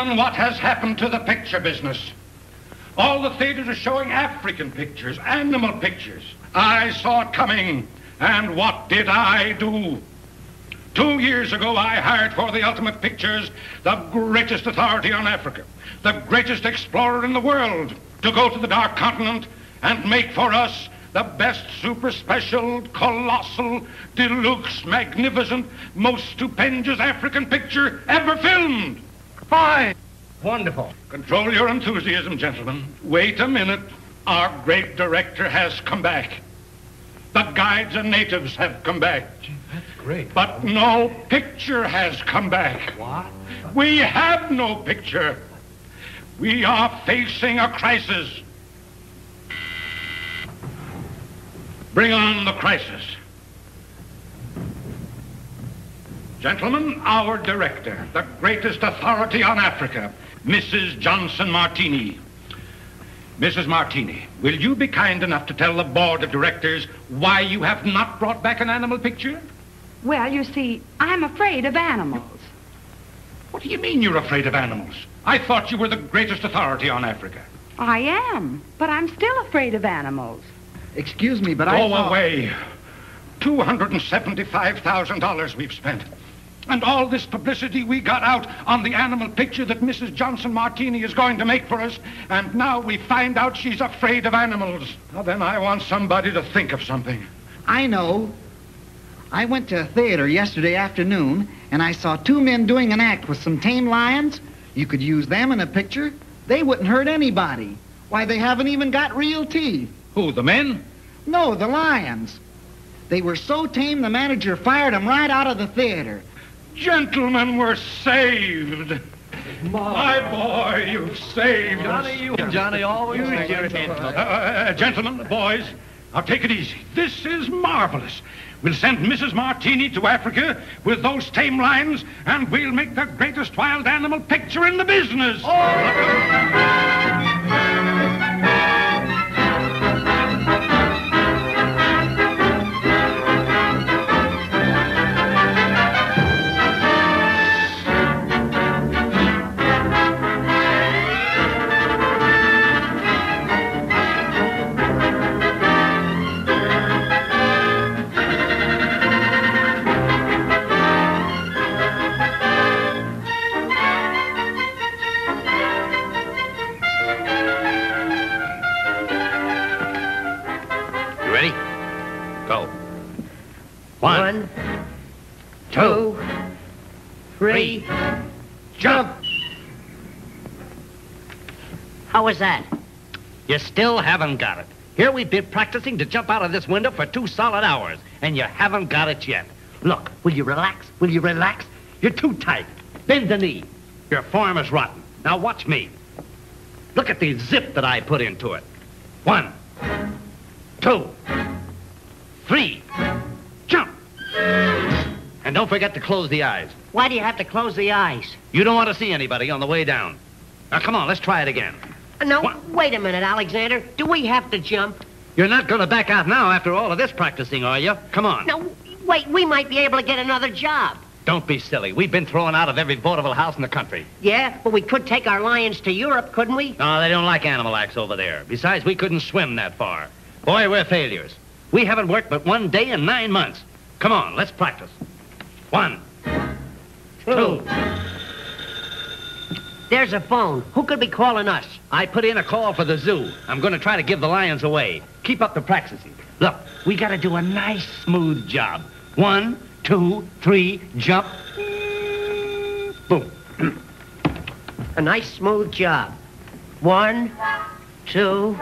Gentlemen, what has happened to the picture business? All the theaters are showing African pictures, animal pictures. I saw it coming, and what did I do? Two years ago, I hired for the Ultimate Pictures the greatest authority on Africa, the greatest explorer in the world, to go to the Dark Continent and make for us the best super special, colossal, deluxe, magnificent, most stupendous African picture ever filmed. Fine. Wonderful. Control your enthusiasm, gentlemen. Wait a minute. Our great director has come back. The guides and natives have come back. That's great. But no picture has come back. What? We have no picture. We are facing a crisis. Bring on the crisis. Gentlemen, our director, the greatest authority on Africa, Mrs. Johnson Martini. Mrs. Martini, will you be kind enough to tell the board of directors why you have not brought back an animal picture? Well, you see, I'm afraid of animals. What do you mean you're afraid of animals? I thought you were the greatest authority on Africa. I am, but I'm still afraid of animals. Excuse me, but Go I thought- away. $275,000 we've spent. And all this publicity we got out on the animal picture that Mrs. Johnson Martini is going to make for us, and now we find out she's afraid of animals. Now then, I want somebody to think of something. I know. I went to a theater yesterday afternoon, and I saw two men doing an act with some tame lions. You could use them in a picture. They wouldn't hurt anybody. Why, they haven't even got real teeth. Who, the men? No, the lions. They were so tame the manager fired them right out of the theater. Gentlemen, we're saved. My boy, you've saved us. Johnny, you Johnny always Uh, uh, gentlemen, boys, now take it easy. This is marvelous. We'll send Mrs. Martini to Africa with those tame lions, and we'll make the greatest wild animal picture in the business. You One, two, three, jump. How was that? You still haven't got it. Here we've been practicing to jump out of this window for two solid hours, and you haven't got it yet. Look, will you relax? Will you relax? You're too tight. Bend the knee. Your form is rotten. Now watch me. Look at the zip that I put into it. One, two, three. And don't forget to close the eyes. Why do you have to close the eyes? You don't want to see anybody on the way down. Now come on, let's try it again. Uh, no, What? wait a minute, Alexander. Do we have to jump? You're not going to back out now after all of this practicing, are you? Come on. No, wait, we might be able to get another job. Don't be silly. We've been thrown out of every vaudeville house in the country. Yeah, but we could take our lions to Europe, couldn't we? No, they don't like animal acts over there. Besides, we couldn't swim that far. Boy, we're failures. We haven't worked but one day in nine months. Come on, let's practice. One, two. There's a phone. Who could be calling us? I put in a call for the zoo. I'm going to try to give the lions away. Keep up the practicing. Look, we got to do a nice, smooth job. One, two, three, jump. Boom. A nice, smooth job. One, two,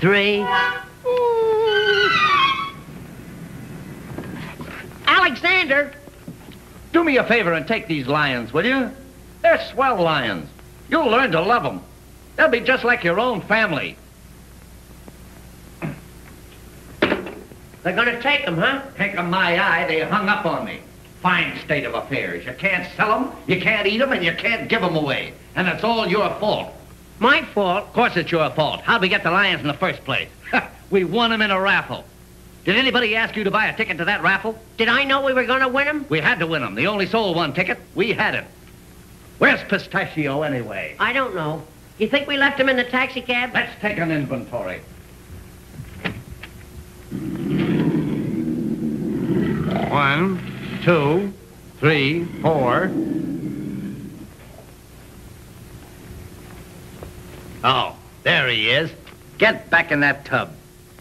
three. Alexander! Do me a favor and take these lions, will you? They're swell lions. You'll learn to love them. They'll be just like your own family. They're gonna take them, huh? Take 'em my eye, they hung up on me. Fine state of affairs. You can't sell 'em, you can't eat 'em, and you can't give 'em away. And it's all your fault. My fault. Of course it's your fault. How'd we get the lions in the first place? we won them in a raffle. Did anybody ask you to buy a ticket to that raffle? Did I know we were gonna win them? We had to win them. They only sold one ticket. We had it. Where's Pistachio anyway? I don't know. You think we left him in the taxi cab? Let's take an inventory. One, two, three, four. Oh, there he is. Get back in that tub.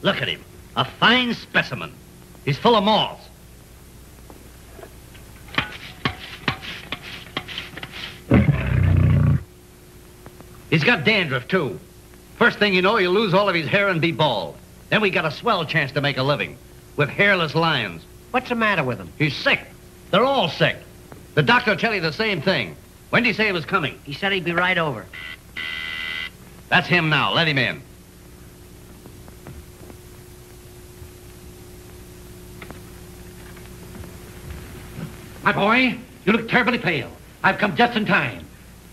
Look at him. A fine specimen. He's full of malls. He's got dandruff, too. First thing you know, he'll lose all of his hair and be bald. Then we got a swell chance to make a living with hairless lions. What's the matter with him? He's sick. They're all sick. The doctor will tell you the same thing. When did he say he was coming? He said he'd be right over. That's him now. Let him in. My boy, you look terribly pale. I've come just in time.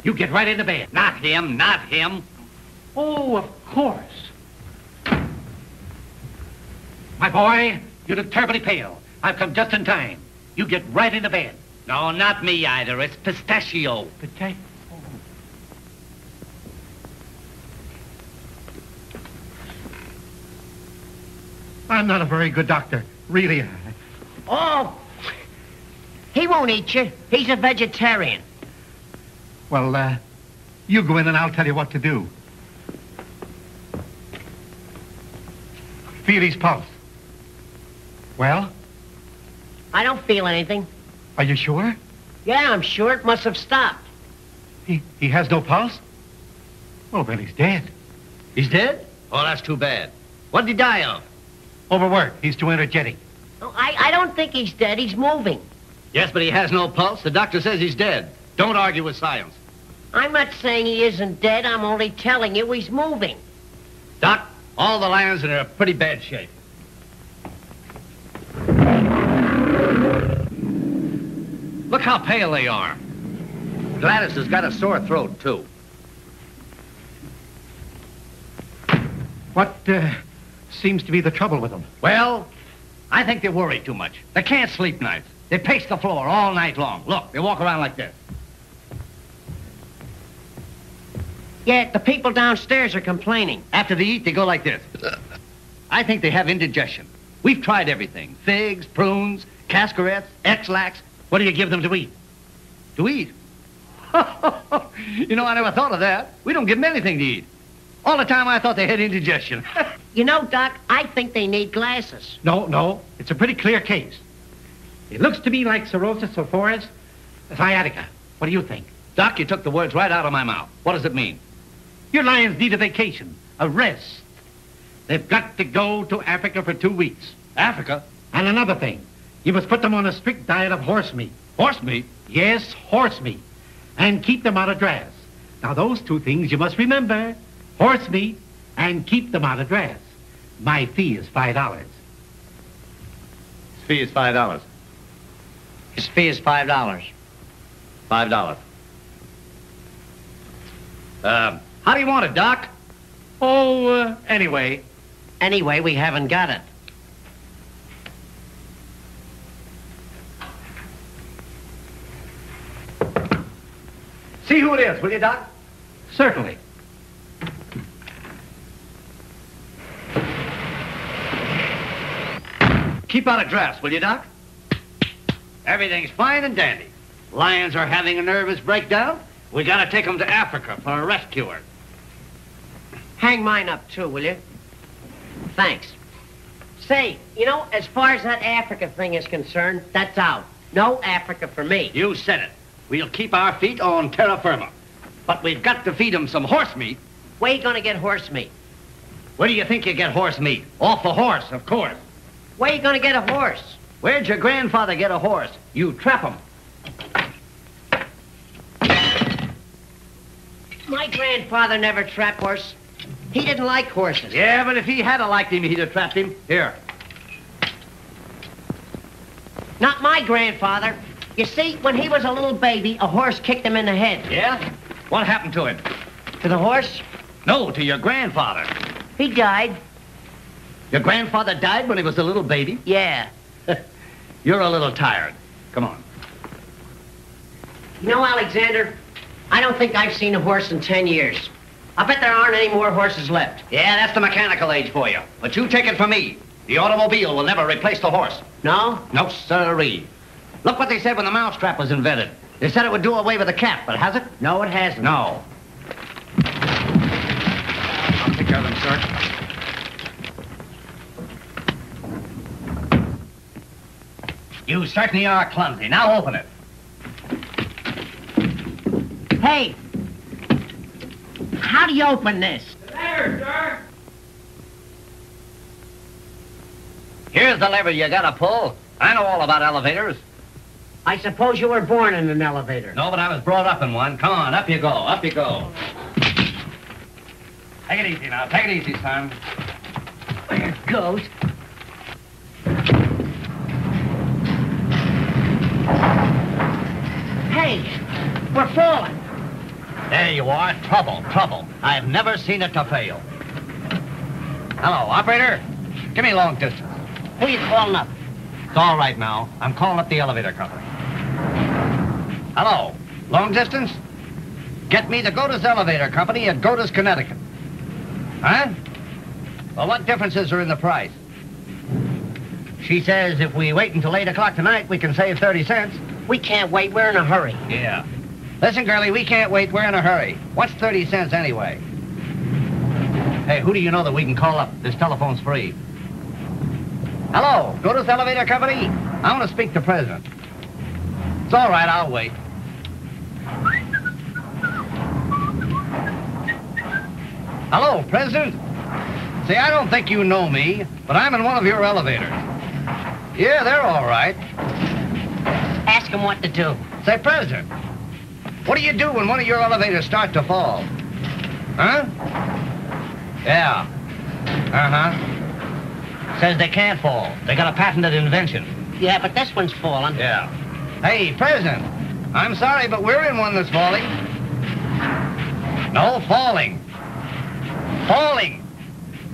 You get right into bed. Not him, not him. Oh, of course. My boy, you look terribly pale. I've come just in time. You get right into bed. No, not me either. It's Pistachio. Potato. I'm not a very good doctor, really. Oh, he won't eat you. He's a vegetarian. Well, uh, you go in and I'll tell you what to do. Feel his pulse. Well, I don't feel anything. are you sure? Yeah, I'm sure it must have stopped. He, he has no pulse? Oh, then he's dead. He's dead? Oh, that's too bad. What did he die of? Overwork. He's too energetic. No, I, I don't think he's dead. He's moving. Yes, but he has no pulse. The doctor says he's dead. Don't argue with science. I'm not saying he isn't dead. I'm only telling you he's moving. Doc, all the lions are in a pretty bad shape. Look how pale they are. Gladys has got a sore throat, too. What uh, seems to be the trouble with them? Well, I think they worry too much. They can't sleep nights. They pace the floor all night long. Look, they walk around like this. Yet the people downstairs are complaining. After they eat, they go like this. I think they have indigestion. We've tried everything. Figs, prunes, cascarets, Ex-Lax. What do you give them to eat? To eat? you know, I never thought of that. We don't give them anything to eat. All the time I thought they had indigestion. You know, Doc, I think they need glasses. No, no. It's a pretty clear case. It looks to me like cirrhosis forest sciatica. What do you think? Doc, you took the words right out of my mouth. What does it mean? Your lions need a vacation, a rest. They've got to go to Africa for two weeks. Africa? And another thing, you must put them on a strict diet of horse meat. Horse meat? Yes, horse meat. And keep them out of dress. Now, those two things you must remember. Horse meat and keep them out of dress. My fee is five dollars. His fee is five dollars. His fee is five dollars. Five dollars. Um, how do you want it, Doc? Oh, uh, anyway, Anyway, we haven't got it. See who it is, will you, Doc? certainly. Keep out of dress, will you, Doc? Everything's fine and dandy. Lions are having a nervous breakdown. We gotta take them to Africa for a rest cure. Hang mine up, too, will you? Thanks. Say, you know, as far as that Africa thing is concerned, that's out. No Africa for me. You said it. We'll keep our feet on terra firma. But we've got to feed them some horse meat. Where you gonna get horse meat? Where do you think you get horse meat? Off the horse, of course. Where you gonna get a horse? Where'd your grandfather get a horse? You trap him. My grandfather never trapped horse. He didn't like horses. Yeah, but if he had a liked him, he'd have trapped him. Here. Not my grandfather. You see, when he was a little baby, a horse kicked him in the head. Yeah? What happened to him? To the horse, No, to your grandfather. he died. Your grandfather died when he was a little baby? Yeah. You're a little tired. Come on. You know, Alexander, I don't think I've seen a horse in ten years. I bet there aren't any more horses left. Yeah, that's the mechanical age for you. But you take it from me. The automobile will never replace the horse. No? No, sirree. Look what they said when the mousetrap was invented. They said it would do away with the cat, but has it? No, it hasn't. No. I'll take care of them, sir. You certainly are clumsy. Now open it. Hey! How do you open this? There, sir! Here's the lever you gotta pull. I know all about elevators. I suppose you were born in an elevator. No, but I was brought up in one. Come on, up you go, up you go. Take it easy now. Take it easy, son. There it goes. Hey, we're falling. There you are. Trouble, trouble. I've never seen it to fail. Hello, operator. Give me long distance. Who you calling up? It's all right now. I'm calling up the elevator company. Hello, long distance? Get me the Godas Elevator Company at Godas, Connecticut. Huh? Well, what differences are in the price? She says if we wait until 8 o'clock tonight, we can save 30 cents. We can't wait. We're in a hurry. Yeah. Listen, girlie, we can't wait. We're in a hurry. What's 30 cents anyway? Hey, who do you know that we can call up? This telephone's free. Hello, Godas Elevator Company? I want to speak to the President. It's all right, I'll wait. Hello, President. See, I don't think you know me, but I'm in one of your elevators. Yeah, they're all right. Him what to do. Say, President, what do you do when one of your elevators start to fall? Huh? Yeah. Uh-huh. Says they can't fall. They got a patented invention. Yeah, but this one's falling. Yeah. Hey, President, I'm sorry, but we're in one that's falling. No, falling. Falling.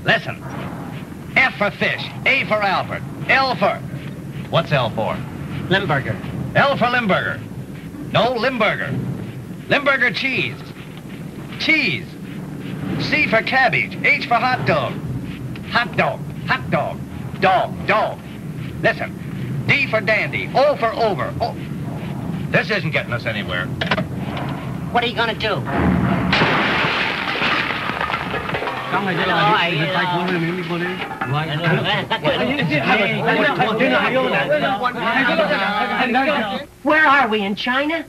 Listen. F for fish, A for Alfred, L for... What's L for? Limburger. L for Limburger. No, Limburger. Limburger cheese. Cheese. C for cabbage. H for hot dog. Hot dog. Hot dog. Dog. Dog. Listen. D for dandy. O for over. O. This isn't getting us anywhere. What are you gonna do? Where are we, in China?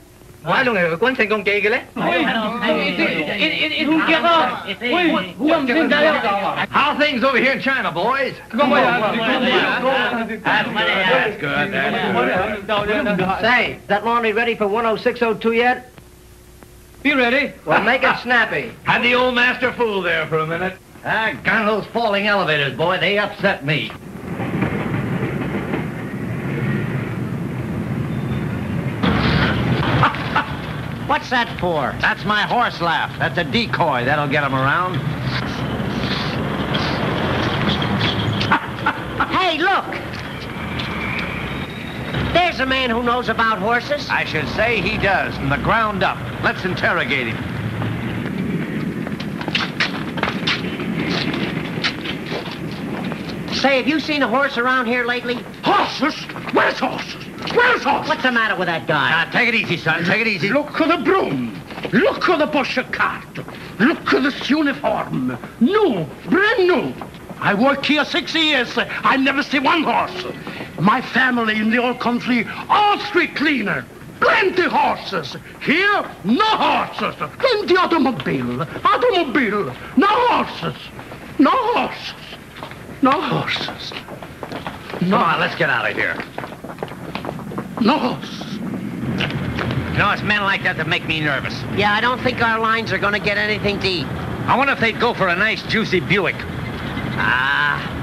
How things over here in China, boys? That's good. That's good. Say, that laundry ready for 10602 yet? Be ready. Well, make it snappy. Had the old master fooled there for a minute. Ah, gun those falling elevators, boy. They upset me. What's that for? That's my horse laugh. That's a decoy. That'll get him around. Hey, look! There's a man who knows about horses. I should say he does, from the ground up. Let's interrogate him. Say, have you seen a horse around here lately? Horses? Where's horses? Where's horses? What's the matter with that guy? Now, take it easy, son. Take it easy. Look at the broom. Look at the bush cart. Look at this uniform. New, brand new. I work here six years. I never see one horse. My family in the old country, all street cleaner. Plenty horses. Here, no horses. Plenty automobile. Automobile. No horses. No horses. No horses. Come on, let's get out of here. No horses. You know, it's men like that that make me nervous. Yeah, I don't think our lines are gonna get anything to eat. I wonder if they'd go for a nice, juicy Buick. Ah.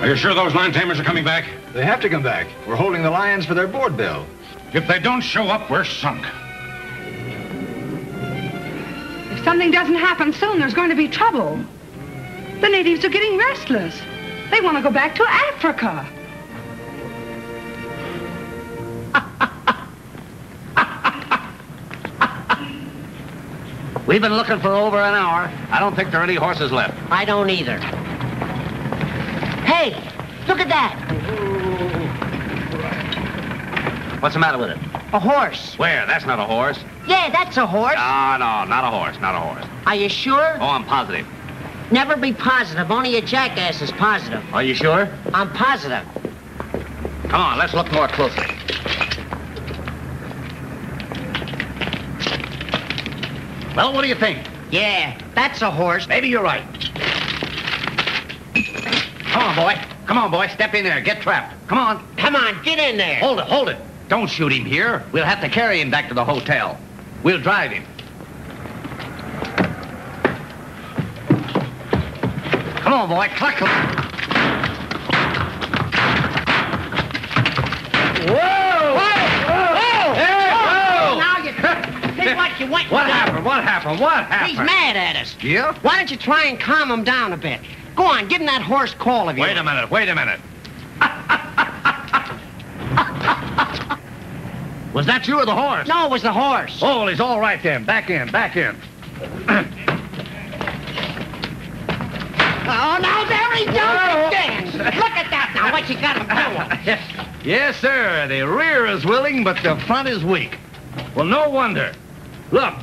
Are you sure those lion tamers are coming back? They have to come back. We're holding the lions for their board bill. If they don't show up, we're sunk. If something doesn't happen soon, there's going to be trouble. The natives are getting restless. They want to go back to Africa. We've been looking for over an hour. I don't think there are any horses left. I don't either. Hey, look at that. What's the matter with it? A horse. Where? That's not a horse. Yeah, that's a horse. No, no, not a horse, not a horse. Are you sure? Oh, I'm positive. Never be positive. Only a jackass is positive. Are you sure? I'm positive. Come on, let's look more closely. Well, what do you think? Yeah, that's a horse. Maybe you're right. Come on, boy. Come on, boy. Step in there. Get trapped. Come on. Come on, get in there. Hold it, hold it. Don't shoot him here. We'll have to carry him back to the hotel. We'll drive him. Come on, boy. Cluck. You went What happened? What happened? What happened? He's mad at us. Yeah? Why don't you try and calm him down a bit? Go on, give him that horse call of yours. Wait a minute. Wait a minute. Was that you or the horse? No, it was the horse. Oh, he's all right then. Back in, back in. Oh, now there he goes again. Look at that now, what you got him doing. yes, sir. The rear is willing, but the front is weak. Well, no wonder. Look.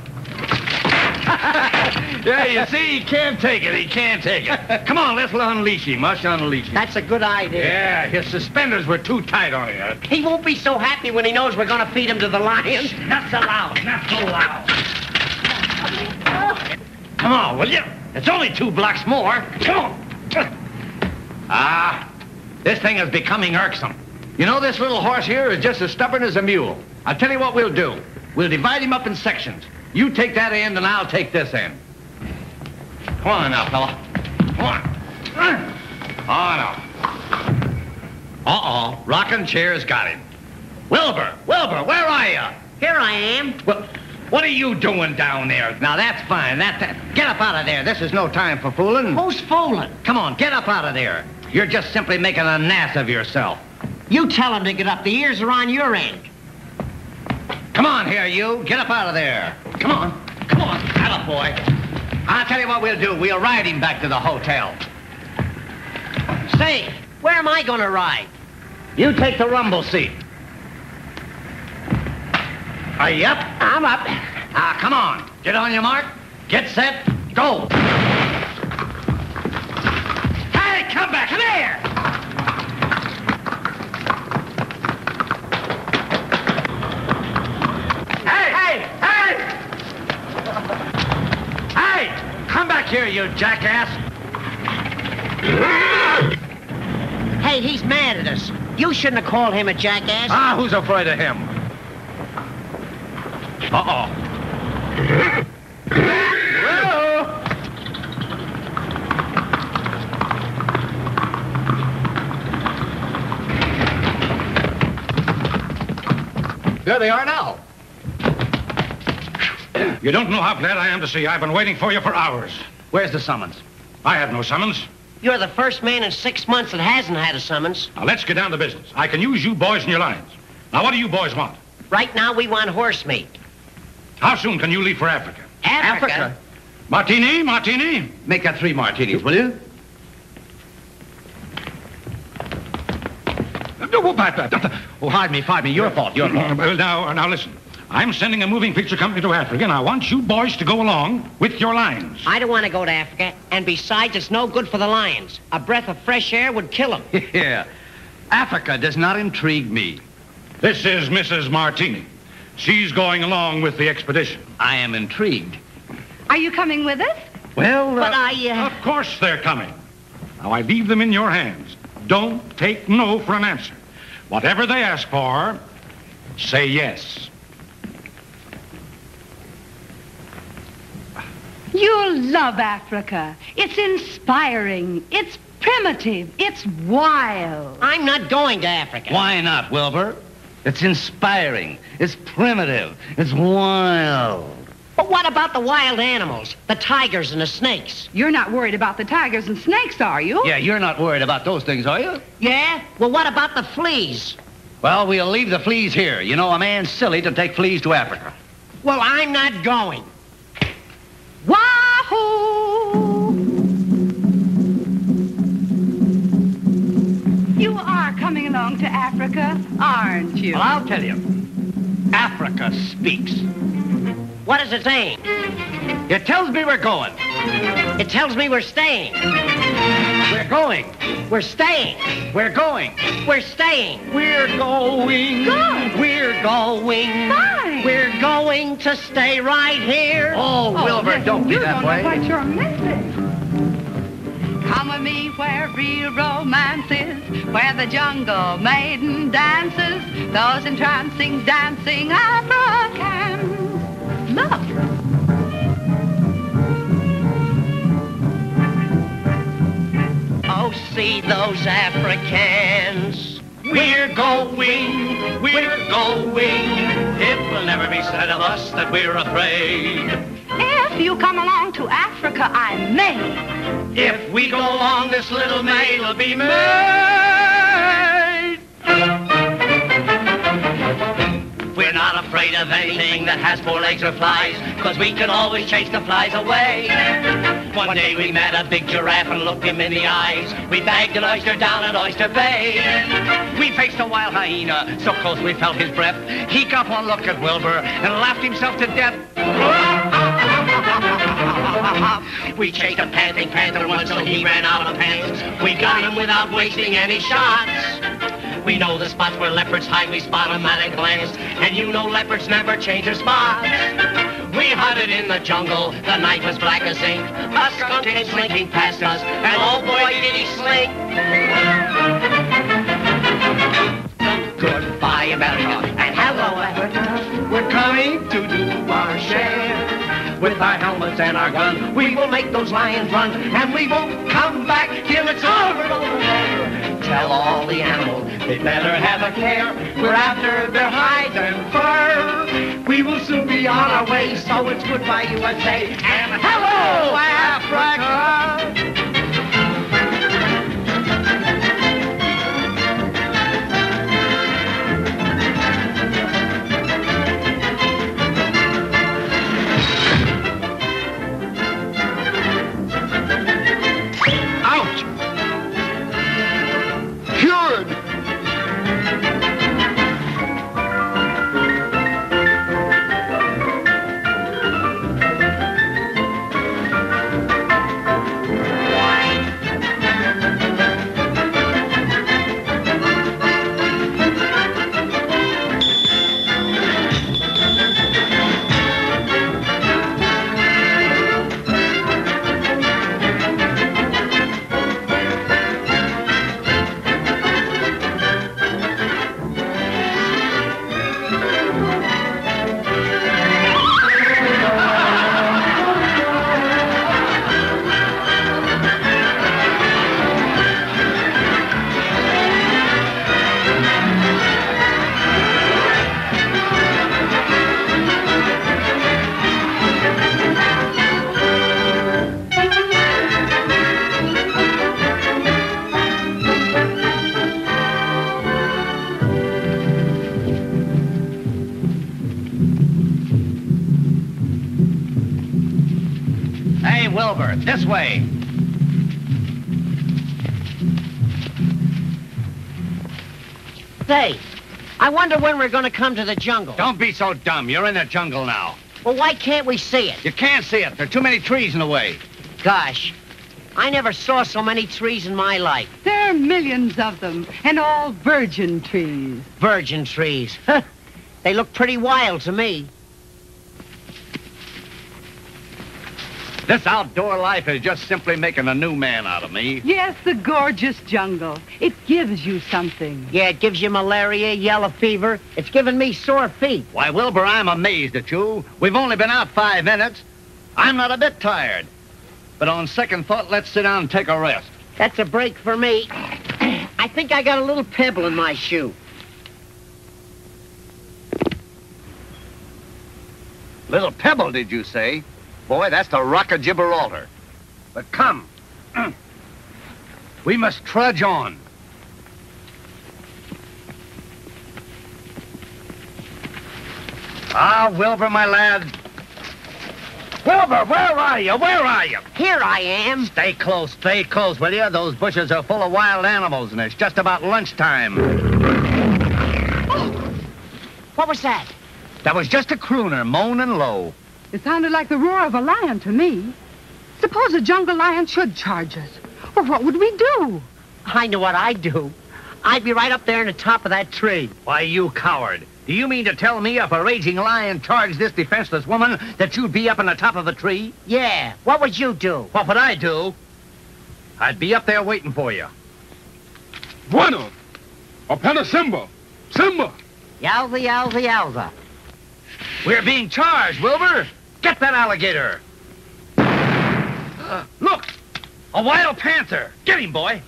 yeah, you see, he can't take it. He can't take it. Come on, let's unleash him. Let's unleash him. That's a good idea. Yeah, his suspenders were too tight on him. He won't be so happy when he knows we're going to feed him to the lions. Not so loud, not so loud. Come on, will you? It's only two blocks more. Come on. Ah, this thing is becoming irksome. You know, this little horse here is just as stubborn as a mule. I'll tell you what we'll do. We'll divide him up in sections. You take that end and I'll take this end. Come on now, fella. Come on. On up. Uh-oh, rocking chair's got him. Wilbur, Wilbur, where are you? Here I am. Well, what are you doing down there? Now that's fine. That, that get up out of there. This is no time for fooling. Who's fooling? Come on, get up out of there. You're just simply making a ass of yourself. You tell him to get up. The ears are on your end. Come on here, you. Get up out of there. Come on. Come on. Up, boy. I'll tell you what we'll do. We'll ride him back to the hotel. Say, where am I going to ride? You take the rumble seat. Are you up? I'm up. Ah, come on. Get on your mark. Get set. Go. Hey, come back. Come here. Come back here, you jackass. Hey, he's mad at us. You shouldn't have called him a jackass. Ah, who's afraid of him? Uh-oh. Hello? There they are now. You don't know how glad I am to see you. I've been waiting for you for hours. Where's the summons? I have no summons. You're the first man in six months that hasn't had a summons. Now let's get down to business. I can use you boys in your lines. Now what do you boys want? Right now, we want horse meat. How soon can you leave for Africa? Africa? Martini, Martini. Make that three martinis, will you? Oh, but- but- Oh, pardon me, pardon me. Your fault, your fault. Well, now, now listen. I'm sending a moving picture company to Africa, and I want you boys to go along with your lions. I don't want to go to Africa, and besides, it's no good for the lions. A breath of fresh air would kill them. Yeah. Africa does not intrigue me. This is Mrs. Martini. She's going along with the expedition. I am intrigued. Are you coming with us? Well, But I, uh, Of course they're coming. Now, I leave them in your hands. Don't take no for an answer. Whatever they ask for, say yes. You'll love Africa. It's inspiring. It's primitive. It's wild. I'm not going to Africa. why not, Wilbur? It's inspiring. It's primitive. It's wild. But what about the wild animals? The tigers and the snakes? You're not worried about the tigers and snakes, are you? Yeah, you're not worried about those things, are you? Yeah? Well, what about the fleas? Well, we'll leave the fleas here. You know, a man's silly to take fleas to Africa. Well, I'm not going. Wahoo! You are coming along to Africa, aren't you? Well, I'll tell you. Africa speaks. What is it saying? It tells me we're going. It tells me we're staying. We're going. We're staying. We're going. We're staying. We're going. Good. We're going. Fine. We're going to stay right here. Oh, oh Wilbur, listen, don't be you that don't way. know what you're missing. Come with me where real romance is, where the jungle maiden dances, those entrancing, dancing Africans. Look, See those Africans. We're going, we're going. It will never be said of us that we're afraid. if you come along to Africa, I may. If we go along, this little maid will be made. Afraid of anything that has four legs or flies, cause we can always chase the flies away. One day we met a big giraffe and looked him in the eyes. We bagged an oyster down at Oyster Bay. We faced a wild hyena, so close we felt his breath. He got one look at Wilbur and laughed himself to death. We chased a panting panther once till he ran out of pants. We got him without wasting any shots. We know the spots where leopards hide, we spot spot 'em at a glance. And you know leopards never change their spots. We hunted in the jungle, the night was black as ink. A skunk came slinking past us, and oh boy did he slink. Goodbye, America, and hello, Africa. We're coming to do our share. With our helmets and our guns, we will make those lions run, and we won't come back till it's over. Tell all the animals they better have a care. We're after their hides and fur. We will soon be on our way, so it's goodbye USA and hello Africa. Wonder when we're going to come to the jungle. Don't be so dumb. You're in the jungle now. Well, why can't we see it? You can't see it. There are too many trees in the way. Gosh, I never saw so many trees in my life. There are millions of them, and all virgin trees. Virgin trees. Huh. They look pretty wild to me. This outdoor life is just simply making a new man out of me. Yes, the gorgeous jungle. It gives you something. Yeah, it gives you malaria, yellow fever. It's giving me sore feet. Why, Wilbur, I'm amazed at you. We've only been out five minutes. I'm not a bit tired. But on second thought, let's sit down and take a rest. That's a break for me. I think I got a little pebble in my shoe. Little Pebble, did you say? Boy, that's the Rock of Gibraltar. But come. we must trudge on. Ah, Wilbur, my lad. Wilbur, where are you? Where are you? Here I am. Stay close, stay close, will you? Those bushes are full of wild animals, and it's just about lunchtime. What was that? That was just a crooner moaning low. It sounded like the roar of a lion to me. Suppose a jungle lion should charge us. Well, what would we do? I know what I'd do. I'd be right up there in the top of that tree. Why, you coward. Do you mean to tell me if a raging lion charged this defenseless woman that you'd be up on the top of a tree? Yeah, what would you do? What would I do? I'd be up there waiting for you. Bueno. Opena Simba. Simba. Yowza, yowza, yowza. We're being charged, Wilbur. Get that alligator. Uh, look, a wild panther. Get him, boy.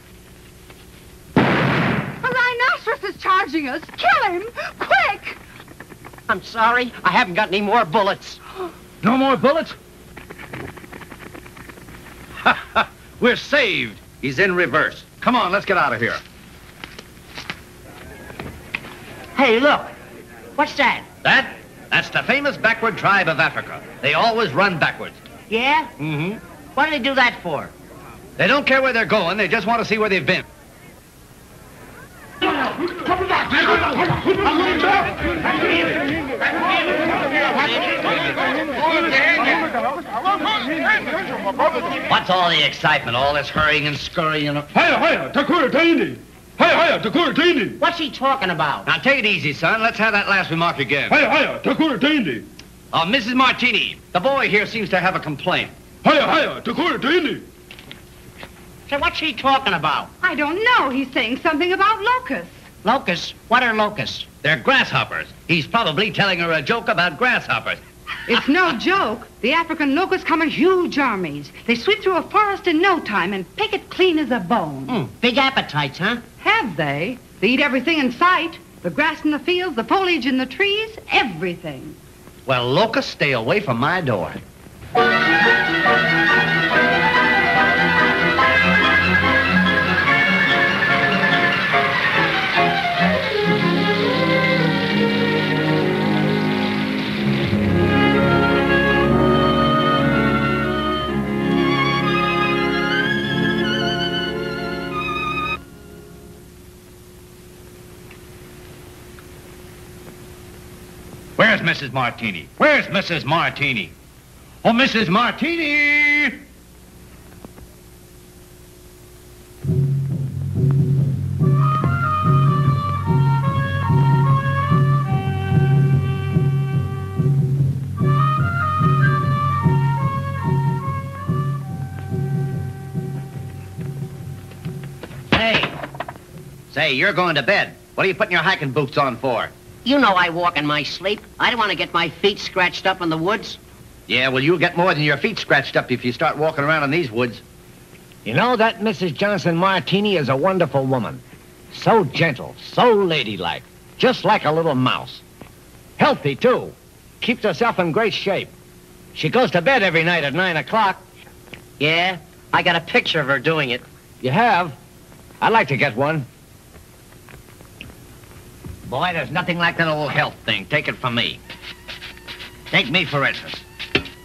A rhinoceros is charging us. Kill him! Quick! I'm sorry, I haven't got any more bullets. No more bullets? We're saved. He's in reverse. Come on, let's get out of here. Hey, look. What's that? That? That's the famous backward tribe of Africa. They always run backwards. Yeah? Mm-hmm. What do they do that for? They don't care where they're going. They just want to see where they've been. What's all the excitement, all this hurrying and scurrying? Hiya, hiya, Takura Taindi. Hiya, hiya, Takura Taindi. What's he talking about? Now, take it easy, son. Let's have that last remark again. Hiya, hiya, Takura Taindi. Uh, Mrs. Martini, the boy here seems to have a complaint. Hiya, hiya, Takura Taindi. Say, what's he talking about? I don't know. He's saying something about locusts. Locusts? What are locusts? They're grasshoppers. He's probably telling her a joke about grasshoppers. It's no joke. The African locusts come in huge armies. They sweep through a forest in no time and pick it clean as a bone. Hmm, big appetites, huh? Have they? They eat everything in sight. The grass in the fields, the foliage in the trees, everything. Well, locusts, stay away from my door. Mrs. Martini? Where's Mrs. Martini? Oh, Mrs. Martini! Hey! Say, you're going to bed. What are you putting your hiking boots on for? You know I walk in my sleep. I don't want to get my feet scratched up in the woods. Yeah, well, you'll get more than your feet scratched up if you start walking around in these woods. You know, that Mrs. Johnson Martini is a wonderful woman. So gentle, so ladylike, just like a little mouse. Healthy, too. Keeps herself in great shape. She goes to bed every night at 9 o'clock. Yeah, I got a picture of her doing it. You have? I'd like to get one. Boy, there's nothing like that old health thing. Take it from me. Take me, for instance.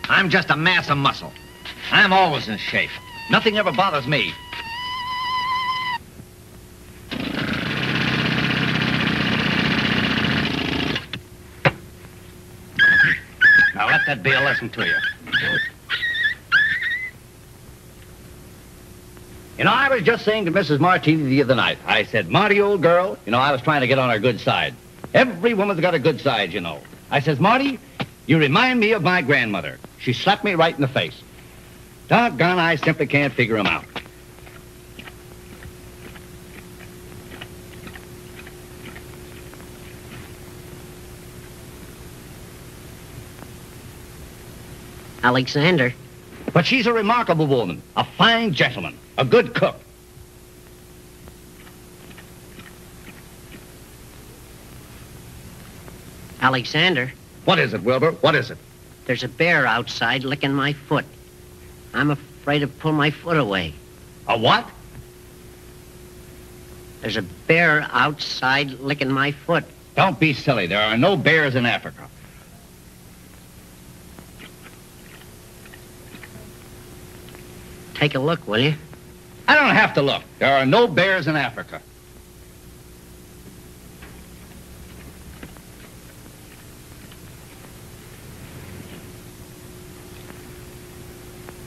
I'm just a mass of muscle. I'm always in shape. Nothing ever bothers me. Now let that be a lesson to you. You know, I was just saying to Mrs. Martini the other night, I said, Marty, old girl, you know, I was trying to get on her good side. Every woman's got a good side, you know. I says, Marty, you remind me of my grandmother. She slapped me right in the face. Doggone, I simply can't figure 'em out. Alexander. But she's a remarkable woman, a fine gentleman, a good cook. Alexander. What is it, Wilbur? What is it? There's a bear outside licking my foot. I'm afraid to pull my foot away. A what? There's a bear outside licking my foot. Don't be silly. There are no bears in Africa. Take a look, will you? I don't have to look. There are no bears in Africa.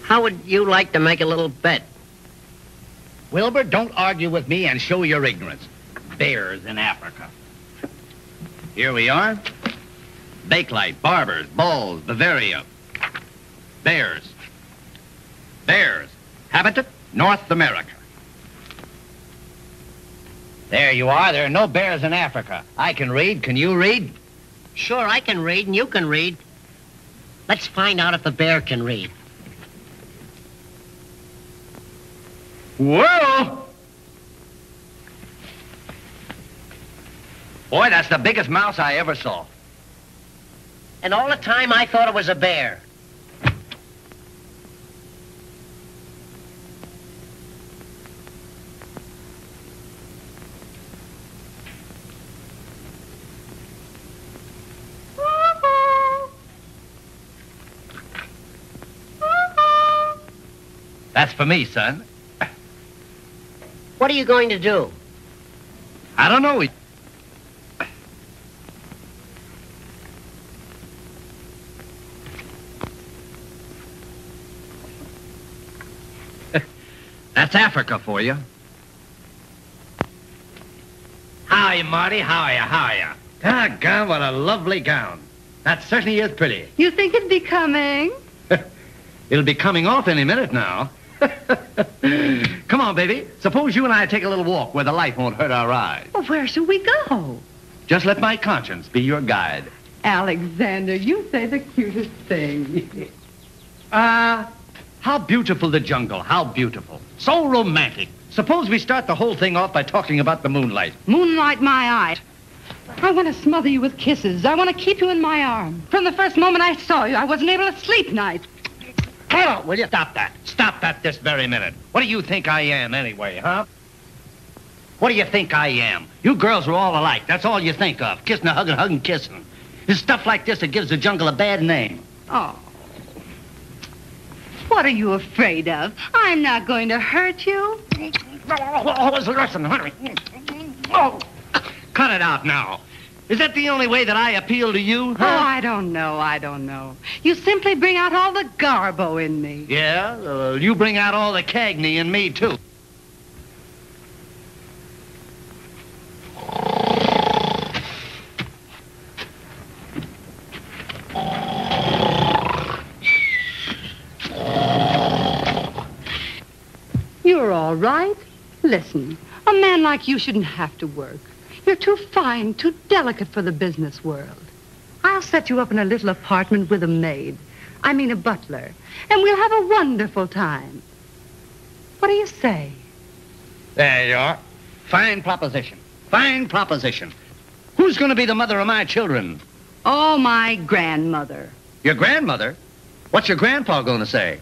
How would you like to make a little bet? Wilbur, don't argue with me and show your ignorance. Bears in Africa. Here we are. Bakelite, Barbers, Balls, Bavaria. Bears. Bears. Habitat, North America. There you are. There are no bears in Africa. I can read. Can you read? Sure, I can read and you can read. Let's find out if the bear can read. Whoa! Boy, that's the biggest mouse I ever saw. And all the time I thought it was a bear. That's for me, son. What are you going to do? I don't know. That's Africa for you. How are you, Marty? How are you? How are you? Doggone, what a lovely gown. That certainly is pretty. You think it'd be coming? It'll be coming off any minute now. Come on, baby. Suppose you and I take a little walk where the light won't hurt our eyes. Well, where should we go? Just let my conscience be your guide. Alexander, you say the cutest thing. Ah, how beautiful the jungle. How beautiful. So romantic. Suppose we start the whole thing off by talking about the moonlight. Moonlight my eye. I want to smother you with kisses. I want to keep you in my arms. From the first moment I saw you, I wasn't able to sleep nights. On, will you? Stop that. Stop that this very minute. What do you think I am, anyway, huh? What do you think I am? You girls are all alike. That's all you think of. Kissing and hugging, hugging, kissing. It's stuff like this that gives the jungle a bad name. Oh. What are you afraid of? I'm not going to hurt you. Oh, oh, oh listen, honey. Oh, cut it out now. Is that the only way that I appeal to you? Oh, I don't know. I don't know. You simply bring out all the Garbo in me. Yeah, uh, you bring out all the Cagney in me, too. You're all right. Listen, a man like you shouldn't have to work. You're too fine, too delicate for the business world. I'll set you up in a little apartment with a maid. I mean a butler. And we'll have a wonderful time. What do you say? There you are. Fine proposition. Fine proposition. Who's going to be the mother of my children? Oh, my grandmother. Your grandmother? What's your grandpa going to say?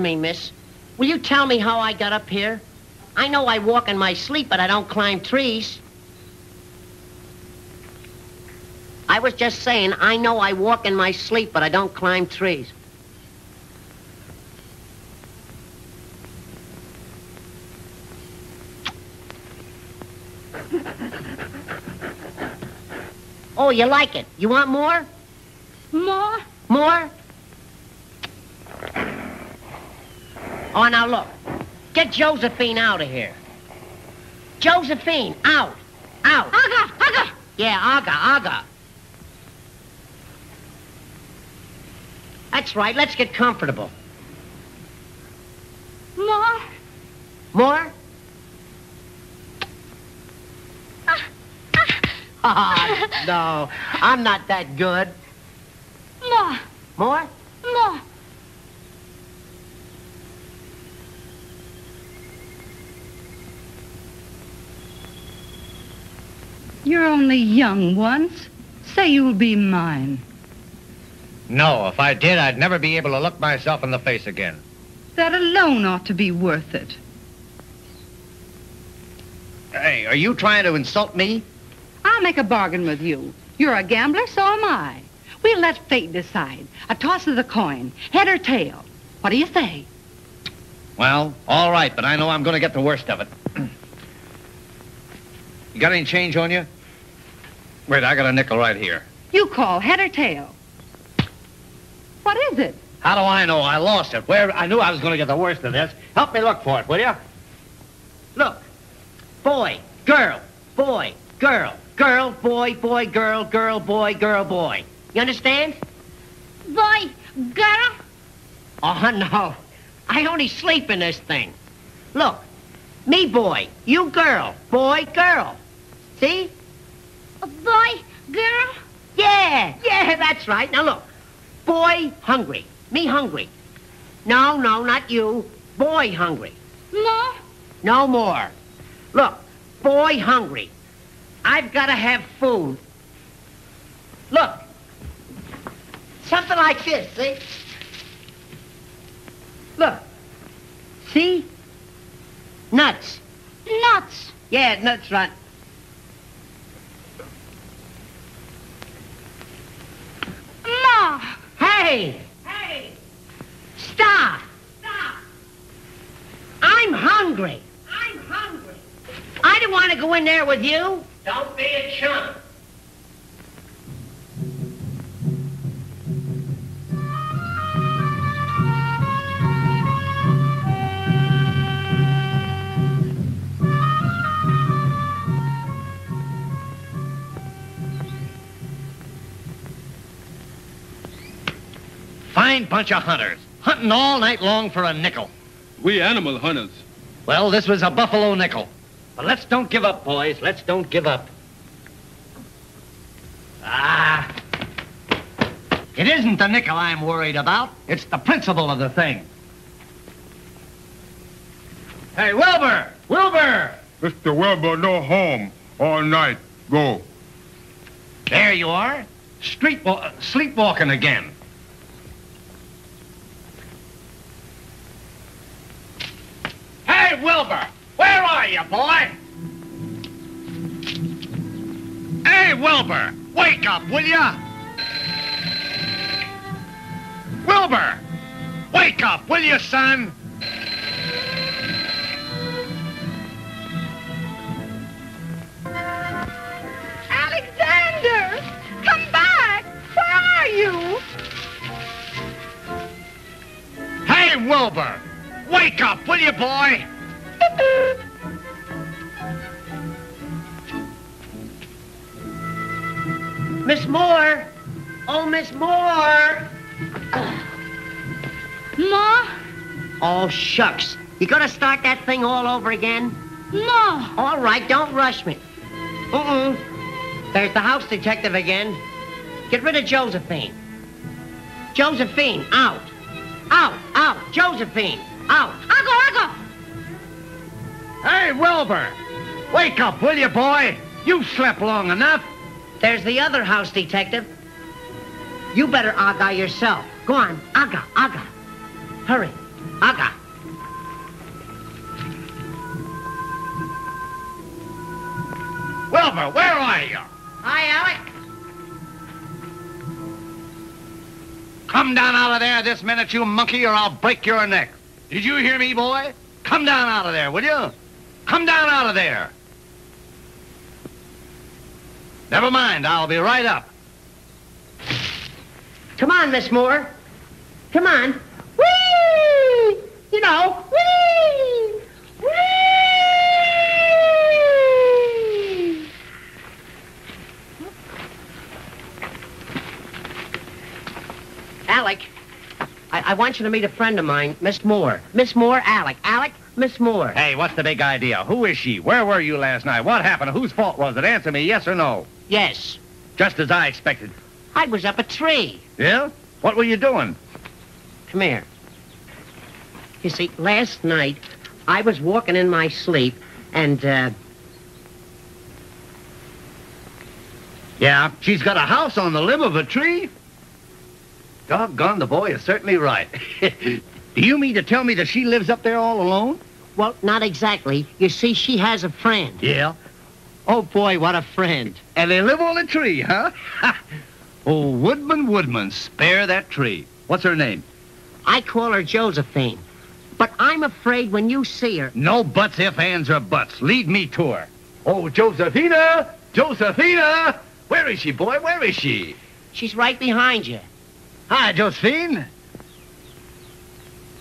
Pardon me, miss. Will you tell me how I got up here? I know I walk in my sleep, but I don't climb trees. I was just saying, I know I walk in my sleep, but I don't climb trees. Oh, you like it? You want more? More? More? Oh, now look. Get Josephine out of here. Josephine, out. Out. Aga, aga. Yeah, Aga, Aga. That's right. Let's get comfortable. More? More? Ah, no, I'm not that good. More? More? More? You're only young once. Say you'll be mine. No, if I did, I'd never be able to look myself in the face again. That alone ought to be worth it. Hey, are you trying to insult me? I'll make a bargain with you. You're a gambler, so am I. We'll let fate decide. A toss of the coin, head or tail. What do you say? Well, all right, but I know I'm going to get the worst of it. you got any change on you? Wait, I got a nickel right here. You call head or tail. What is it? How do I know? I lost it. Where I knew I was going to get the worst of this. Help me look for it, will you? Look. Boy, girl, boy, girl, girl, boy, boy, girl, girl, boy, girl, boy. You understand? Boy, girl. Oh, no. I only sleep in this thing. Look. Me, boy. You, girl. Boy, girl. See? Boy, girl. Yeah, yeah, that's right. Now, look. Boy, hungry. Me, hungry. No, no, not you. Boy, hungry. More? No more. Look, boy hungry. I've got to have food. Look. Something like this, see? Look. See? Nuts. Nuts. Yeah, nuts, right. Ma. Hey! Hey! Stop! Stop! I'm hungry. I'm hungry. I don't want to go in there with you. Don't be a chump. Fine bunch of hunters. Hunting all night long for a nickel. We animal hunters. Well, this was a buffalo nickel. But let's don't give up, boys. Let's don't give up. Ah. It isn't the nickel I'm worried about. It's the principle of the thing. Hey, Wilbur! Wilbur! Mr. Wilbur, no home. All night. Go. There you are. Street wa- sleepwalking again. Hey, Wilbur! Where are you, boy? Hey, Wilbur! Wake up, will ya? Wilbur! Wake up, will you, son? Alexander! Come back! Where are you? Hey, Wilbur! Wake up, will you, boy? Miss Moore! Oh, Miss Moore! Ma? Oh, shucks. You gonna start that thing all over again? Ma! All right, don't rush me. Mm-mm. There's the house detective again. Get rid of Josephine. Josephine, out. Out, out. Josephine, out. I'll go, I'll go. Hey, Wilbur! Wake up, will you, boy? You've slept long enough. There's the other house detective. You better aga yourself. Go on, aga, aga. Hurry. Aga. Wilbur, where are you? Hi, Alec. Come down out of there this minute, you monkey, or I'll break your neck. Did you hear me, boy? Come down out of there, will you? Come down out of there. Never mind, I'll be right up. Come on, Miss Moore. Come on. Whee! You know, whee! Whee! Alec, I, I want you to meet a friend of mine, Miss Moore. Miss Moore, Alec. Alec, Miss Moore. Hey, what's the big idea? Who is she? Where were you last night? What happened? Whose fault was it? Answer me, yes or no? Yes, Just as I expected. I was up a tree. Yeah? What were you doing? Come here. You see, last night I was walking in my sleep and, uh, Yeah, she's got a house on the limb of a tree? Doggone, the boy is certainly right. Do you mean to tell me that she lives up there all alone? well, not exactly. You see, she has a friend. Yeah. Oh, boy, what a friend. And they live on a tree, huh? oh, Woodman, Woodman, spare that tree. What's her name? I call her Josephine. But I'm afraid when you see her, No buts, if, ands, or buts. Lead me to her. Oh, Josephina! Josephina! Where is she, boy? Where is she? she's right behind you. Hi, Josephine.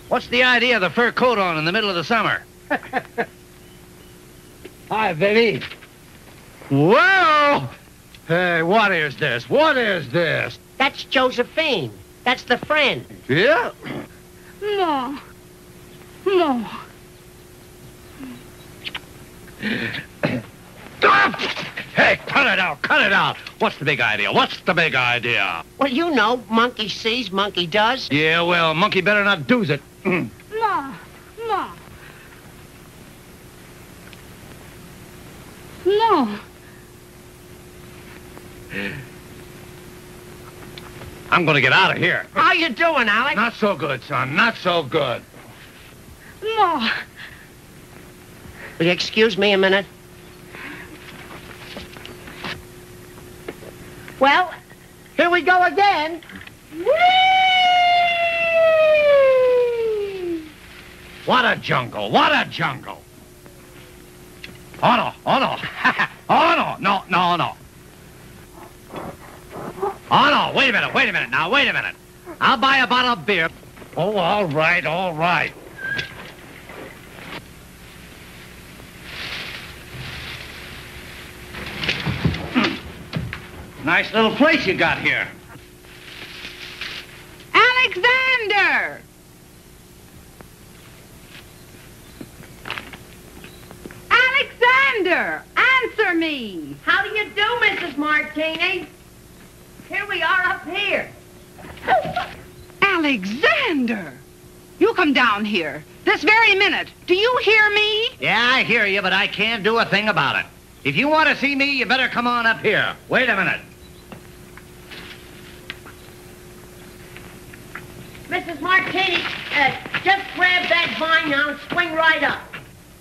What's the idea of the fur coat on in the middle of the summer? Hi, baby. Whoa! Hey, what is this? What is this? That's Josephine. That's the friend. Yeah? No. No. Hey, cut it out, cut it out. What's the big idea? What's the big idea? Well, you know, monkey sees, monkey does. Yeah, well, monkey better not do's it. Mm. Ma. Ma. No. I'm gonna get out of here. How you doing, Alec? Not so good, son. Not so good. Ma. Will you excuse me a minute? Well, here we go again. What a jungle. What a jungle. Oh, no. Oh, no. oh, no. No, no, no. Oh, no. Wait a minute. Wait a minute. Now, wait a minute. I'll buy a bottle of beer. Oh, all right. All right. Nice little place you got here. Alexander! Alexander! Answer me! How do you do, Mrs. Martini? Here we are up here. Alexander! You come down here. This very minute. Do you hear me? Yeah, I hear you, but I can't do a thing about it. If you want to see me, you better come on up here. Wait a minute. Mrs. Martini, uh, just grab that vine now and swing right up.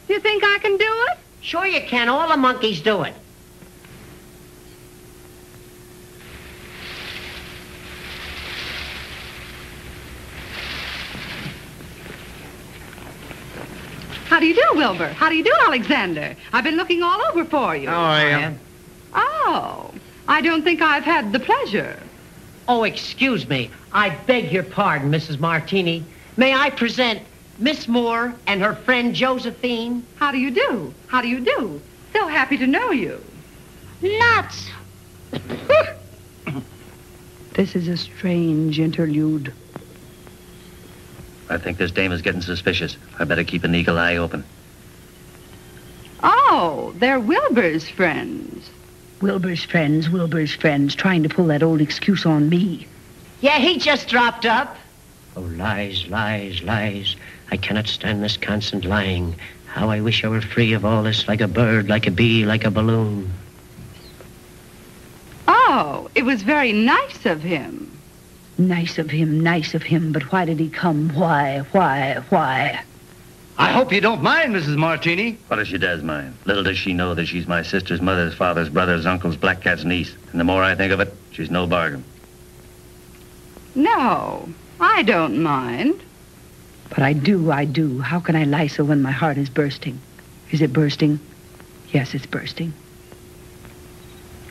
You think I can do it? Sure you can. All the monkeys do it. How do you do, Wilbur? How do you do, Alexander? I've been looking all over for you. I Oh, I don't think I've had the pleasure. Oh, excuse me. I beg your pardon, Mrs. Martini. May I present Miss Moore and her friend Josephine? How do you do? How do you do? So happy to know you. Nuts! This is a strange interlude. I think this dame is getting suspicious. I better keep an eagle eye open. Oh, they're Wilbur's friends. Wilbur's friends, Wilbur's friends, trying to pull that old excuse on me. Yeah, he just dropped up. Oh, lies, lies, lies. I cannot stand this constant lying. How I wish I were free of all this, like a bird, like a bee, like a balloon. Oh, it was very nice of him. Nice of him, nice of him, but why did he come? Why, why, why? I hope you don't mind, Mrs. Martini. What if she does mind? Little does she know that she's my sister's mother's father's brother's uncle's black cat's niece. And the more I think of it, she's no bargain. No, I don't mind. But I do, I do. How can I lie so when my heart is bursting? Is it bursting? Yes, it's bursting.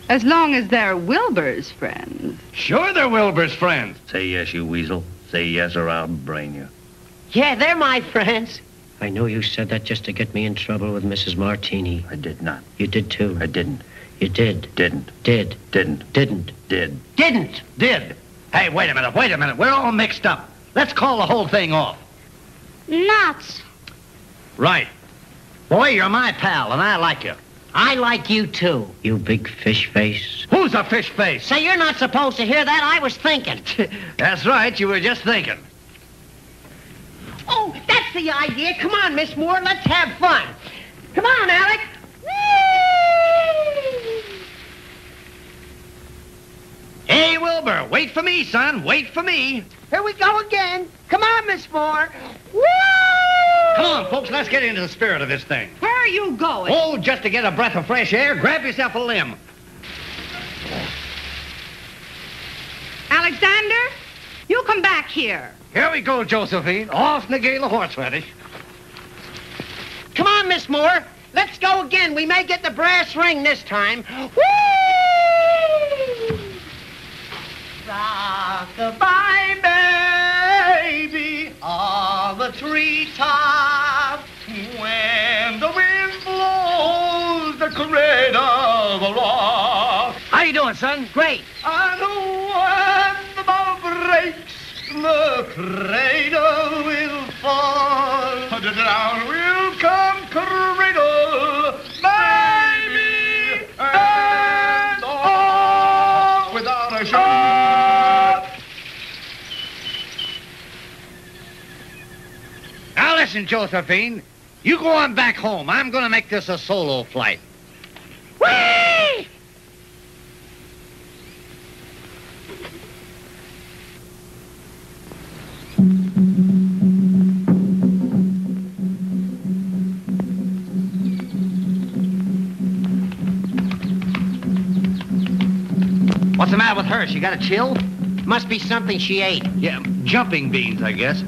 As long as they're Wilbur's friends. Sure they're Wilbur's friends. Say yes, you weasel. Say yes or I'll brain you. Yeah, they're my friends. I know you said that just to get me in trouble with Mrs. Martini. I did not. You did too. I didn't. You did. Didn't. Did. Didn't. Didn't. Did. Didn't. Did. Hey, wait a minute, wait a minute. We're all mixed up. Let's call the whole thing off. Nuts. Right. Boy, you're my pal, and I like you. I like you too. You big fish face. Who's a fish face? Say, you're not supposed to hear that. I was thinking. That's right, you were just thinking. oh, that's the idea. Come on, Miss Moore. Let's have fun. Come on, Alec. Hey, Wilbur, wait for me, son. Wait for me. Here we go again. Come on, Miss Moore. Woo! Come on, folks, let's get into the spirit of this thing. Where are you going? Oh, just to get a breath of fresh air, grab yourself a limb. Alexander, you come back here. Here we go, Josephine. Off Nagala horseradish. Come on, Miss Moore. Let's go again. We may get the brass ring this time. Woo! Treetop. When the wind blows the cradle rock. How you doing, son? Great. And when the bow breaks, the cradle will fall. Down will come cradle, listen, Josephine. You go on back home. I'm going to make this a solo flight. Whee! What's the matter with her? She got a chill? Must be something she ate. Yeah, jumping beans, I guess.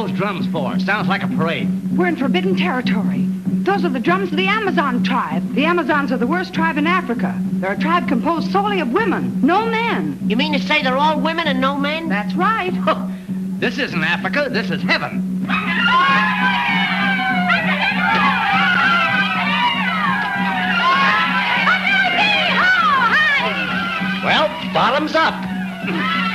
Those drums for? Sounds like a parade. We're in forbidden territory. Those are the drums of the Amazon tribe. The Amazons are the worst tribe in Africa. They're a tribe composed solely of women, no men. You mean to say they're all women and no men? That's right. This isn't Africa. This is heaven. Well, bottoms up.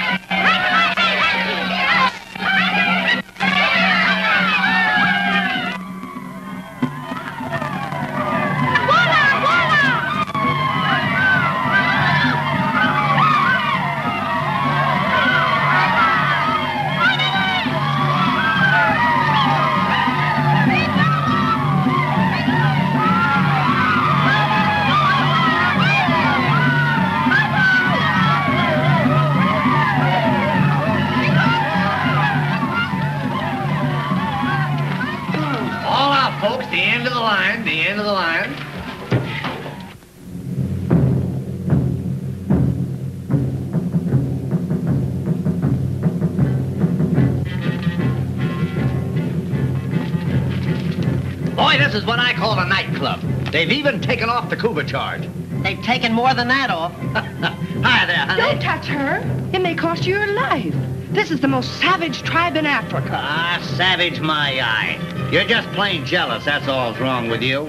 this is what I call a nightclub. They've even taken off the cover charge. They've taken more than that off. Hi there, honey. Don't touch her. It may cost you your life. This is the most savage tribe in Africa. Ah, savage my eye. You're just plain jealous, that's all's wrong with you.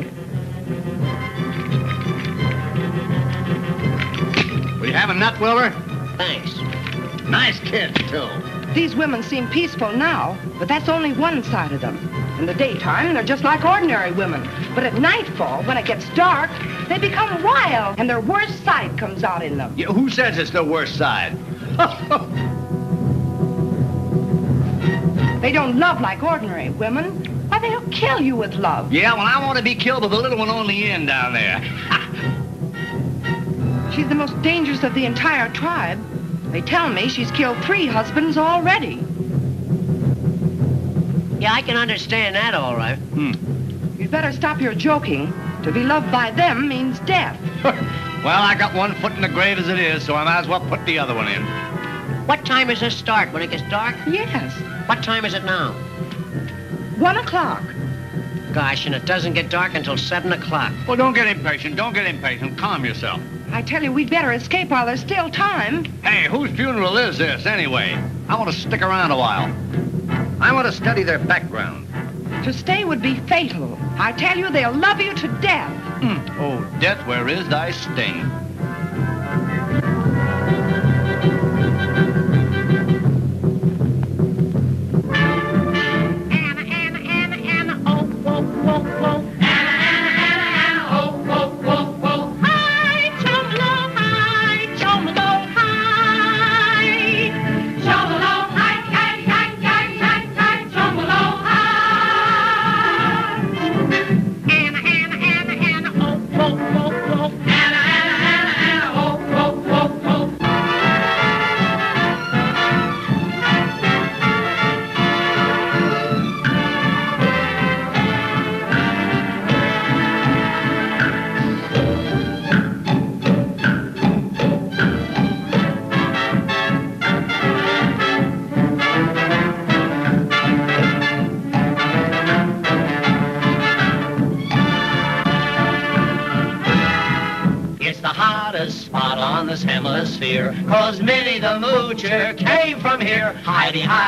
Will you have a nut, Wilbur? Thanks. Nice kids, too. These women seem peaceful now, but that's only one side of them. In the daytime, they're just like ordinary women. But at nightfall, when it gets dark, they become wild, and their worst side comes out in them. Yeah, who says it's the worst side? They don't love like ordinary women. Why, they'll kill you with love. yeah, well, I want to be killed with the little one on the end down there. She's the most dangerous of the entire tribe. They tell me she's killed three husbands already. Yeah, I can understand that all right. Hmm. You'd better stop your joking. To be loved by them means death. Well, I got one foot in the grave as it is, so I might as well put the other one in. What time does this start? When it gets dark? Yes. What time is it now? One o'clock. Gosh, and it doesn't get dark until seven o'clock. Well, don't get impatient. Don't get impatient. Calm yourself. I tell you, we'd better escape while there's still time. Hey, whose funeral is this, anyway? I want to stick around a while. I want to study their background. To stay would be fatal. I tell you, they'll love you to death. Hmm. Oh, death, where is thy sting?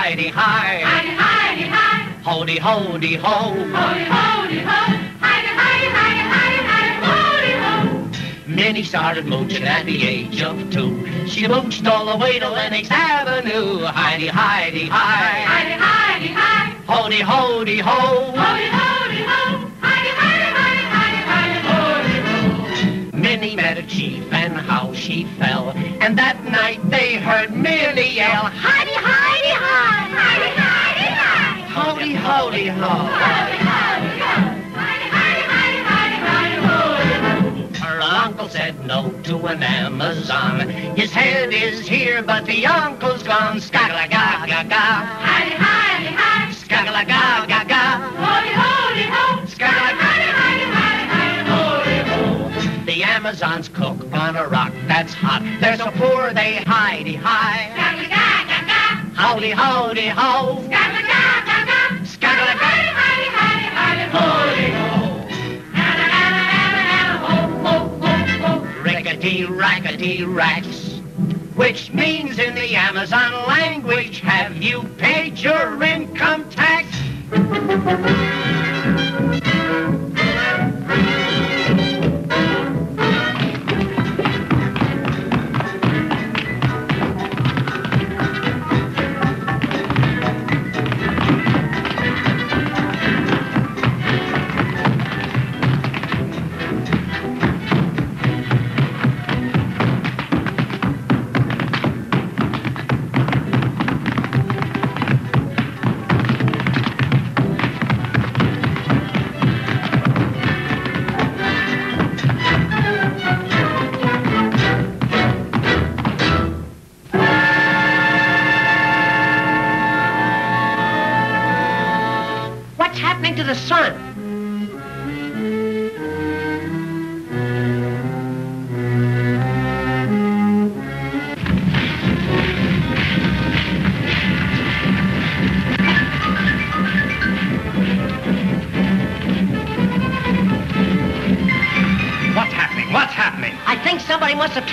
Heidi, Heidi, hi. Heidi, Heidi, hi. Hody, hody, ho. Hody, hody, ho. Heidi, Heidi, Heidi, Heidi, Heidi, hody, ho. Minnie started mooching at the age of two. She mooched all the way to Lenox Avenue. Heidi, Heidi, hi. Heidi, Heidi, hi. Hody, hody, ho. Hody, ho. Hody, ho. Minnie met a chief and how she fell. And that night they heard Minnie yell, Heidi, hody, ho! Her uncle said no to an Amazon. His head is here, but the uncle's gone. Skagala ga ga ga. Heidi, Heidi, hi! Skagala ga ga ga. Hody, hody, ho! Skagala ho! The Amazons cook on a rock that's hot. They're so poor they hidey hi. Howdy, howdy, ho. Scaggle, Rickety, rackety, racks. Which means in the Amazon language, have you paid your income tax?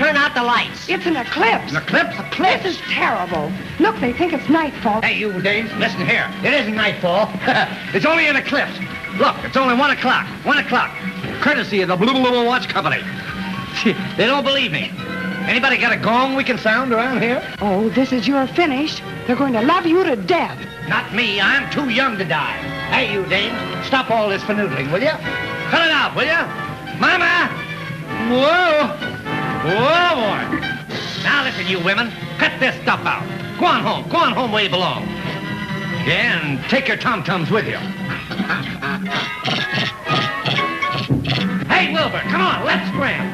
Somebody must have turned out the lights. It's an eclipse. An eclipse? This is terrible. Look, they think it's nightfall. Hey, you dames, listen here. It isn't nightfall. it's only an eclipse. Look, it's only one o'clock. One o'clock. Courtesy of the Bulova Watch Company. they don't believe me. Anybody got a gong we can sound around here? Oh, this is your finish. They're going to love you to death. Not me. I'm too young to die. Hey, you dames, stop all this fanoodling, will you? Cut it out, will you? Mama! Whoa! Whoa, boy. Now listen, you women. Cut this stuff out. Go on home. Go on home where you belong. Yeah, and take your tom-toms with you. hey, Wilbur, come on. Let's scram.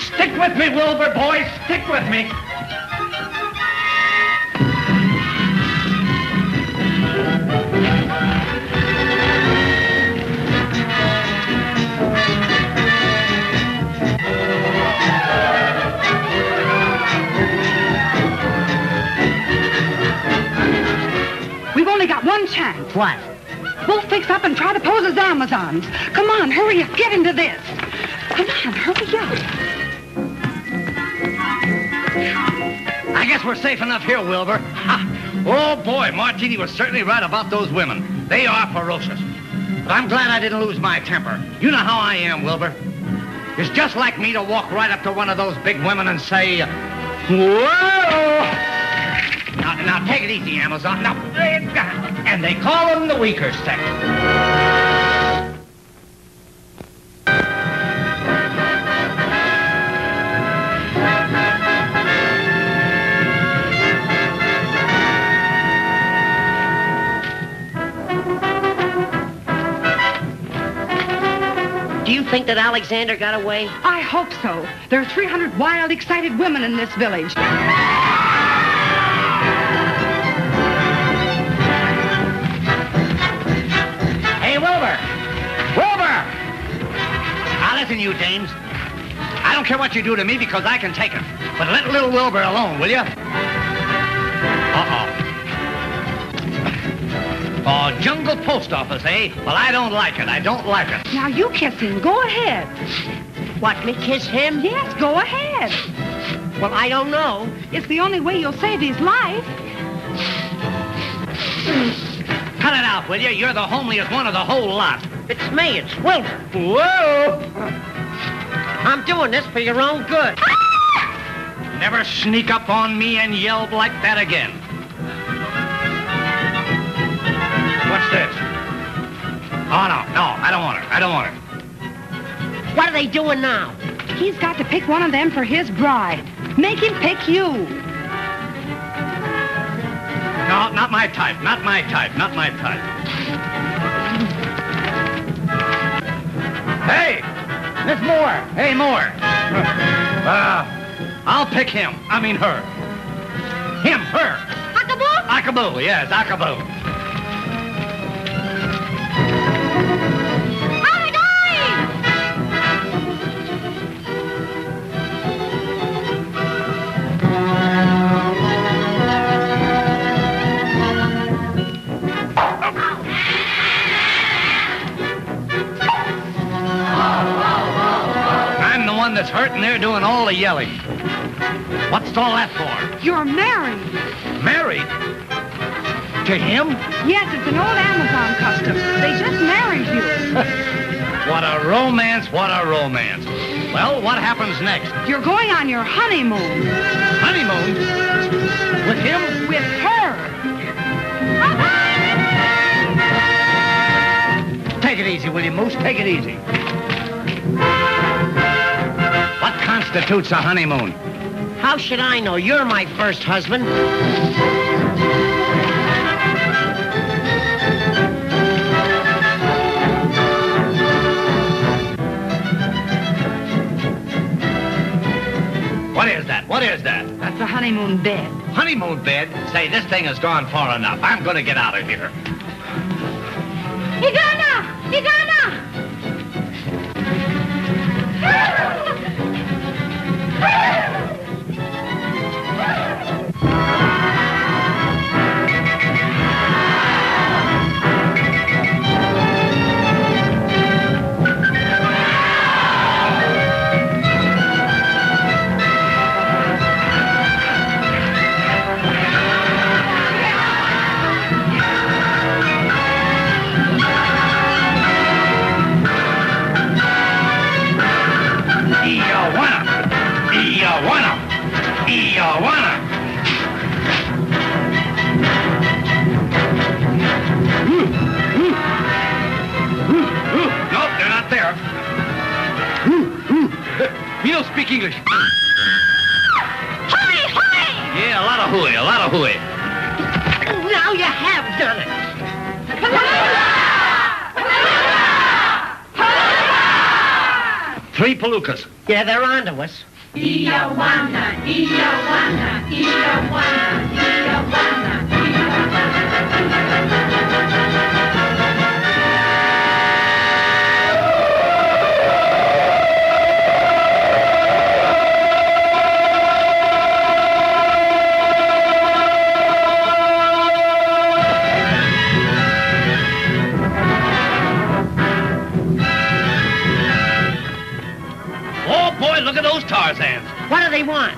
Stick with me, Wilbur, boys. Stick with me. One chance. What? We'll fix up and try to pose as Amazons. Come on, hurry up. Get into this. Come on, hurry up. I guess we're safe enough here, Wilbur. Ha! Oh, boy, Martini was certainly right about those women. They are ferocious. But I'm glad I didn't lose my temper. You know how I am, Wilbur. It's just like me to walk right up to one of those big women and say, Whoa! Now, now take it easy, Amazon. Now, and they call them the weaker sex. Do you think that Alexander got away? I hope so. There are 300 wild, excited women in this village. Listen, you dames. I don't care what you do to me because I can take it. But let little Wilbur alone, will you? Uh-oh. Oh, Jungle Post Office, eh? Well, I don't like it. I don't like it. Now you kiss him. Go ahead. What, me kiss him? Yes, go ahead. Well, I don't know. It's the only way you'll save his life. Cut it out, will you? You're the homeliest one of the whole lot. It's me. It's Wilbur. Whoa! I'm doing this for your own good. Ah! Never sneak up on me and yell like that again. What's this? Oh, no, no, I don't want it. I don't want it. What are they doing now? He's got to pick one of them for his bride. Make him pick you. No, not my type. Not my type. Not my type. Hey! Miss Moore! Hey, Moore! Uh, I'll pick him. I mean her. Him, her. Akaboo? Akaboo, yes, Akaboo. That's hurt and they're doing all the yelling. What's all that for? You're married. Married? To him? Yes, it's an old Amazon custom. They just married you. What a romance, what a romance. Well, what happens next? You're going on your honeymoon. Honeymoon? With him? With her. Take it easy, will you, Moose? Take it easy. What constitutes a honeymoon? How should I know? You're my first husband. What is that? What is that? That's a honeymoon bed. Honeymoon bed? Say, this thing has gone far enough. I'm going to get out of here. Igana! Igana! Speak English. Hurry, hurry! Yeah, a lot of hooey, a lot of hooey. Now you have done it. Three palookas. Yeah, they're onto us. Iawana, Iawana, Iawana, Tarzans. What do they want?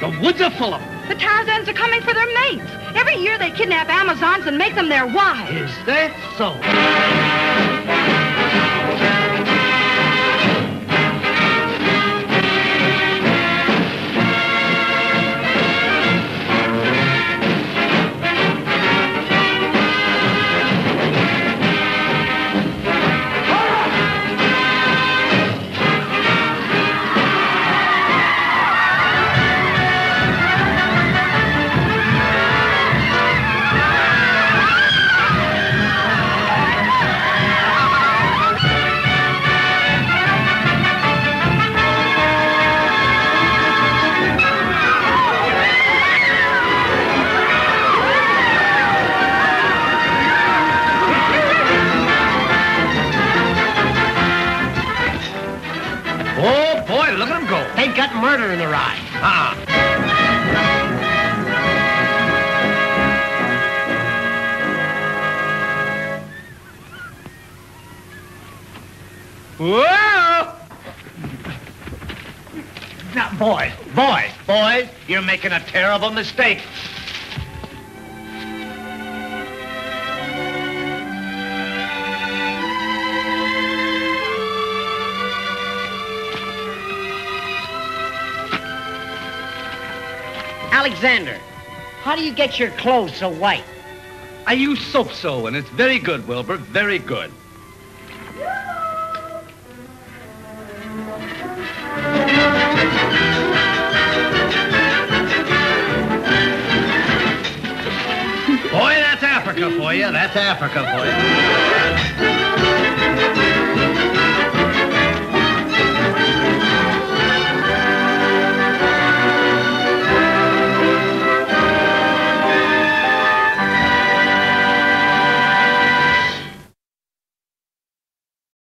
The woods are full of them. The Tarzans are coming for their mates. Every year they kidnap Amazons and make them their wives. Is that so? Making a terrible mistake. Alexander, how do you get your clothes so white? I use soap so, and it's very good, Wilbur, very good. That's Africa for you.